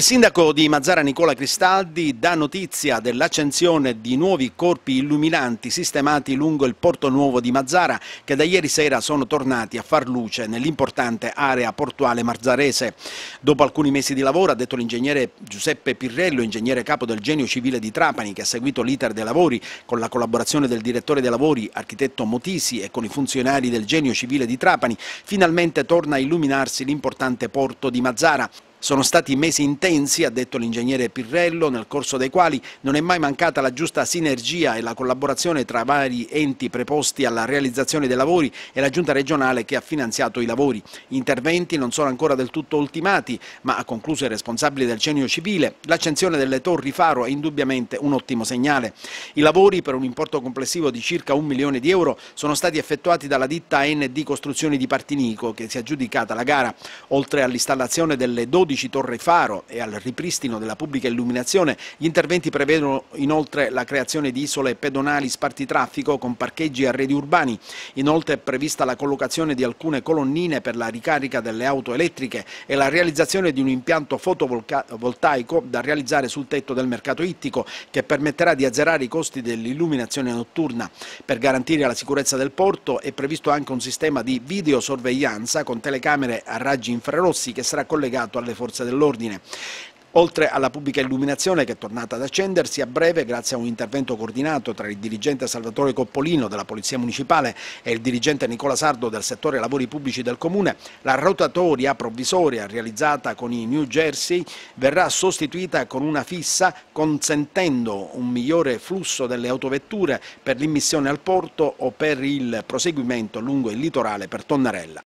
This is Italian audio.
Il sindaco di Mazzara Nicola Cristaldi dà notizia dell'accensione di nuovi corpi illuminanti sistemati lungo il porto nuovo di Mazzara che da ieri sera sono tornati a far luce nell'importante area portuale marzarese. Dopo alcuni mesi di lavoro, ha detto l'ingegnere Giuseppe Pirrello, ingegnere capo del Genio Civile di Trapani, che ha seguito l'iter dei lavori con la collaborazione del direttore dei lavori, architetto Motisi e con i funzionari del Genio Civile di Trapani, finalmente torna a illuminarsi l'importante porto di Mazzara. Sono stati mesi intensi, ha detto l'ingegnere Pirrello, nel corso dei quali non è mai mancata la giusta sinergia e la collaborazione tra vari enti preposti alla realizzazione dei lavori e la giunta regionale che ha finanziato i lavori. Gli interventi non sono ancora del tutto ultimati, ma ha concluso il responsabile del cenio civile, l'accensione delle torri faro è indubbiamente un ottimo segnale. I lavori, per un importo complessivo di circa un milione di euro, sono stati effettuati dalla ditta AND Costruzioni di Partinico, che si è aggiudicata la gara, oltre all'installazione delle 12 12 torre faro e al ripristino della pubblica illuminazione, gli interventi prevedono inoltre la creazione di isole pedonali spartitraffico con parcheggi e arredi urbani. Inoltre è prevista la collocazione di alcune colonnine per la ricarica delle auto elettriche e la realizzazione di un impianto fotovoltaico da realizzare sul tetto del mercato ittico che permetterà di azzerare i costi dell'illuminazione notturna. Per garantire la sicurezza del porto è previsto anche un sistema di videosorveglianza con telecamere a raggi infrarossi che sarà collegato alle forze dell'ordine. Oltre alla pubblica illuminazione che è tornata ad accendersi a breve grazie a un intervento coordinato tra il dirigente Salvatore Coppolino della Polizia Municipale e il dirigente Nicola Sardo del settore lavori pubblici del Comune, la rotatoria provvisoria realizzata con i New Jersey verrà sostituita con una fissa consentendo un migliore flusso delle autovetture per l'immissione al porto o per il proseguimento lungo il litorale per Tonnarella.